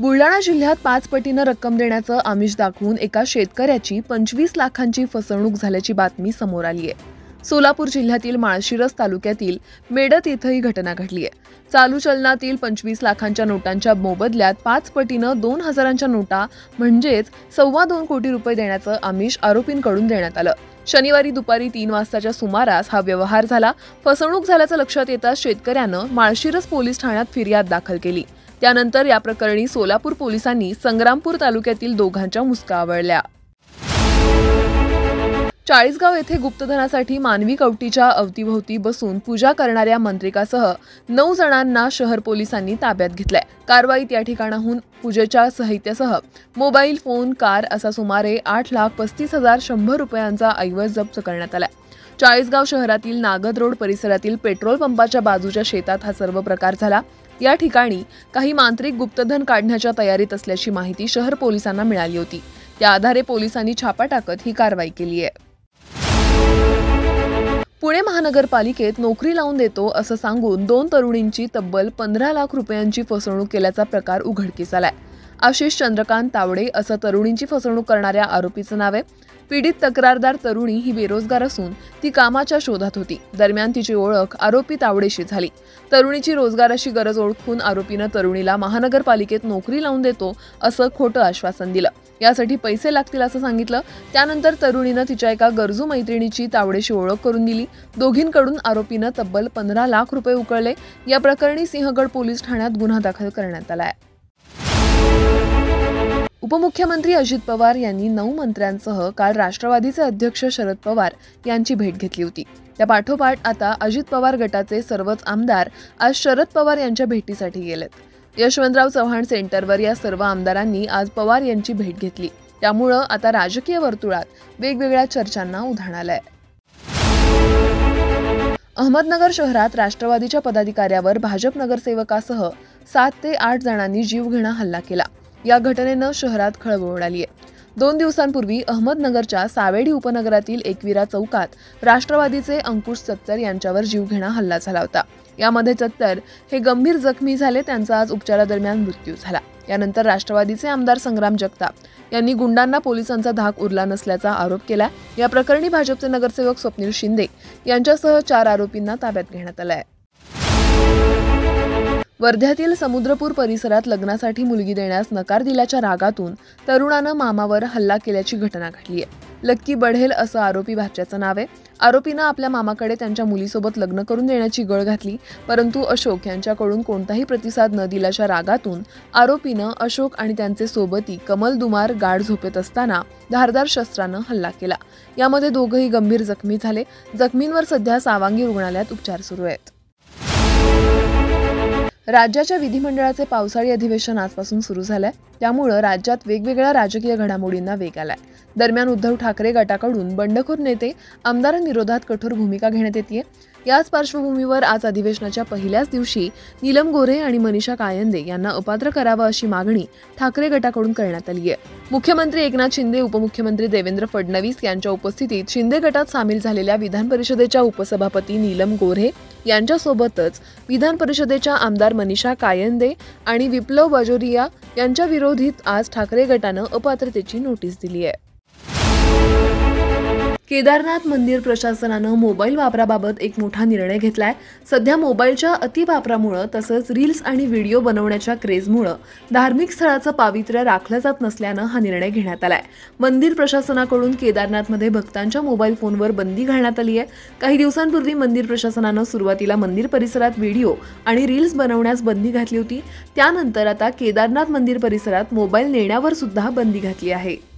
बुलढाणा जिल्ह्यात पाच पटीनं रक्कम देण्याचं आमिष दाखवून एका शेतकऱ्याची पंचवीस लाखांची फसवणूक झाल्याची बातमी समोर आली आहे. सोलापूर जिल्ह्यातील माळशिरस तालुक्यातील मेडत इथं ही घटना घडली आहे. चालू चलनातील पंचवीस लाखांच्या नोटांच्या मोबदल्यात पाच पटीनं दोन हजारांच्या नोटा म्हणजेच सव्वा दोन कोटी रुपये देण्याचं आमिष आरोपींकडून देण्यात आलं. शनिवारी दुपारी तीन वाजताच्या सुमारास हा व्यवहार झाला. फसवणूक झाल्याचं लक्षात येताच शेतकऱ्यानं माळशिरस पोलीस ठाण्यात फिर्याद दाखल केली. त्यानंतर या प्रकरणी सोलापूर पोलिसांनी संग्रामपूर तालुक्यातील दोघांच्या मुसका आवळल्या. चाळीसगाव येथे गुप्तधनासाठी मानवी कवटीच्या अवतीभोवती बसून पूजा करणाऱ्या मंत्रिकासह नऊ जणांना शहर पोलिसांनी ताब्यात घेतलंय. कारवाईत या ठिकाणाहून पूजेच्या साहित्यासह मोबाईल फोन कार असा सुमारे आठ लाख पस्तीस हजार शंभर रुपयांचा ऐवज जप्त करण्यात आला चाळीसगाव शहरातील नागद रोड परिसरातील पेट्रोल पंपाच्या बाजूच्या शेतात हा सर्व प्रकार झाला. या ठिकाणी काही मांत्रिक गुप्तधन काढण्याच्या तयारीत असल्याची माहिती शहर पोलिसांना मिळाली होती. त्या आधारे पोलिसांनी छापा टाकत ही कारवाई केली आहे. पुणे महानगरपालिकेत नोकरी लावून देतो असं सांगून दोन तरुणींची तब्बल पंधरा लाख रुपयांची फसवणूक केल्याचा प्रकार उघडकीस आलाय. आशिष चंद्रकांत तावडे असं तरुणींची फसवणूक करणाऱ्या आरोपीचं नाव आहे. पीडित तक्रारदार तरुणी ही बेरोजगार असून ती कामाच्या शोधात होती. दरम्यान तिची ओळख आरोपी तावडेशी झाली. तरुणीची रोजगाराची गरज ओळखून आरोपीनं तरुणीला महानगरपालिकेत नोकरी लावून देतो असं खोटं आश्वासन दिलं. यासाठी पैसे लागतील असं सांगितलं. त्यानंतर तरुणीनं तिच्या एका गरजू मैत्रिणीची तावडेशी ओळख करून दिली. दोघींकडून आरोपीनं तब्बल पंधरा लाख रुपये उकळले. या प्रकरणी सिंहगड पोलीस ठाण्यात गुन्हा दाखल करण्यात आला आहे. उपमुख्यमंत्री अजित पवार यांनी नऊ मंत्र्यांसह काल राष्ट्रवादीचे अध्यक्ष शरद पवार यांची भेट घेतली होती. त्या पाठोपाठ आता अजित पवार गटाचे सर्वच आमदार आज शरद पवार यांच्या भेटीसाठी गेलेत. यशवंतराव चव्हाण सेंटरवर या सर्व आमदारांनी आज पवार यांची भेट घेतली. त्यामुळं आता राजकीय वर्तुळात वेगवेगळ्या चर्चांना उधाण आलंय. अहमदनगर शहरात राष्ट्रवादीच्या पदाधिकाऱ्यावर भाजप नगरसेवकासह सात ते आठ जणांनी जीवघेणा हल्ला केला. या घटनेनं शहरात खळबळ उडाली आहे दोन दिवसांपूर्वी अहमदनगरच्या सावेडी उपनगरातील एकविरा चौकात राष्ट्रवादीचे अंकुश सत्तर यांच्यावर जीवघेणा हल्ला झाला होता. यामध्ये सत्तर हे गंभीर जखमी झाले त्यांचा आज उपचारादरम्यान मृत्यू झाला. यानंतर राष्ट्रवादीचे आमदार संग्राम जगताप यांनी गुंडांना पोलिसांचा धाक उरला नसल्याचा आरोप केला. या प्रकरणी भाजपचे नगरसेवक स्वप्नील शिंदे यांच्यासह चार आरोपींना ताब्यात घेण्यात आलं आहे. वर्ध्यातील समुद्रपूर परिसरात लग्नासाठी मुलगी देण्यास नकार दिल्याच्या रागातून तरुणानं मामावर हल्ला केल्याची घटना घडली आहे. लक्की बढेल असं आरोपी भाच्याचं नाव आहे. आरोपीनं आपल्या मामाकडे त्यांच्या मुलीसोबत लग्न करून देण्याची गळ घातली परंतु अशोक यांच्याकडून कोणताही प्रतिसाद न दिल्याच्या रागातून आरोपीनं अशोक आणि त्यांचे सोबती कमल दुमार गाढ झोपेत असताना धारदार शस्त्रानं हल्ला केला. यामध्ये दोघंही गंभीर जखमी झाले. जखमींवर सध्या सावांगी रुग्णालयात उपचार सुरू आहेत. राज्याच्या विधिमंडळाचे पावसाळी अधिवेशन आजपासून सुरू झालं आहे त्यामुळं राज्यात वेगवेगळ्या राजकीय घडामोडींना वेग आलाय. दरम्यान उद्धव ठाकरे गटाकडून बंडखोर नेते आमदारांविरोधात कठोर भूमिका घेण्यात येते याच पार्श्वभूमीवर आज अधिवेशनाच्या पहिल्याच दिवशी नीलम गोरे आणि मनीषा कायंदे यांना अपात्र करावं अशी मागणी ठाकरे गटाकडून करण्यात आली आहे मुख्यमंत्री एकनाथ शिंदे उपमुख्यमंत्री देवेंद्र फडणवीस यांच्या उपस्थितीत शिंदे गटात सामील झालेल्या विधान परिषदेच्या उपसभापती नीलम गोरे यांच्यासोबतच विधान परिषदेच्या आमदार मनीषा कायंदे आणि विप्लव बाजोरिया यांच्या विरोधीत आज ठाकरे गटानं अपात्रतेची नोटीस दिली आहे. केदारनाथ मंदिर प्रशासनानं मोबाईल वापराबाबत एक मोठा निर्णय घेतलाय. सध्या मोबाईलच्या अतिवापरामुळं तसंच रील्स आणि व्हिडिओ बनवण्याच्या क्रेजमुळं धार्मिक स्थळाचं पावित्र्य राखलं जात नसल्यानं हा निर्णय घेण्यात आलाय. मंदिर प्रशासनाकडून केदारनाथमध्ये भक्तांच्या मोबाईल फोनवर बंदी घालण्यात आली आहे. काही दिवसांपूर्वी मंदिर प्रशासनानं सुरुवातीला मंदिर परिसरात व्हिडिओ आणि रील्स बनवण्यास बंदी घातली होती. त्यानंतर आता केदारनाथ मंदिर परिसरात मोबाईल नेण्यावर सुद्धा बंदी घातली आहे.